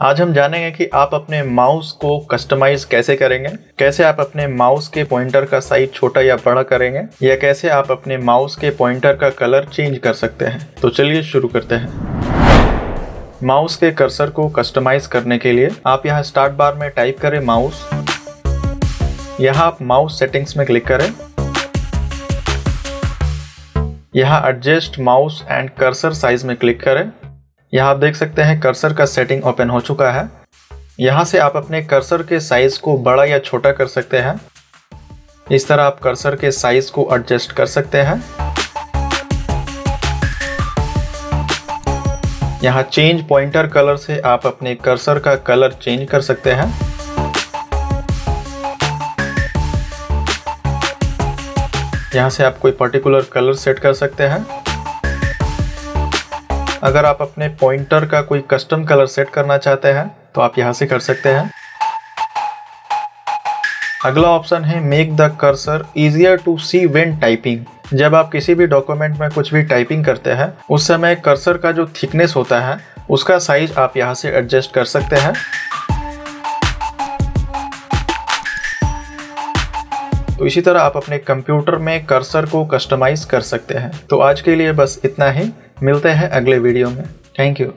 आज हम जानेंगे कि आप अपने माउस को कस्टमाइज कैसे करेंगे, कैसे आप अपने माउस के पॉइंटर का साइज़ छोटा या बड़ा करेंगे, या कैसे आप अपने माउस के पॉइंटर का कलर चेंज कर सकते हैं। तो चलिए शुरू करते हैं। माउस के कर्सर को कस्टमाइज करने के लिए आप यहाँ स्टार्ट बार में टाइप करें माउस यहाँ आप माउस सेटिंग्स में क्लिक करें। यहाँ adjust mouse and cursor size में क्लिक करें। यहाँ आप देख सकते हैं कर्सर का सेटिंग ओपन हो चुका है। यहाँ से आप अपने कर्सर के साइज़ को बड़ा या छोटा कर सकते हैं। इस तरह आप कर्सर के साइज़ को एडजस्ट कर सकते हैं। यहाँ चेंज पॉइंटर कलर से आप अपने कर्सर का कलर चेंज कर सकते हैं। यहाँ से आप कोई पर्टिकुलर कलर सेट कर सकते हैं। अगर आप अपने पॉइंटर का कोई कस्टम कलर सेट करना चाहते हैं तो आप यहाँ से कर सकते हैं। अगला ऑप्शन है make the cursor easier to see when typing जब आप किसी भी डॉक्यूमेंट में कुछ भी टाइपिंग करते हैं, उस समय कर्सर का जो थिकनेस होता है, उसका साइज़ आप यहाँ से एडजस्ट कर सकते हैं। तो इसी तरह आप अपने कंप्यूटर में कर्सर को कस्टमाइज कर सकते हैं। तो आज के लिए बस इतना ही। मिलते हैं अगले वीडियो में। Thank you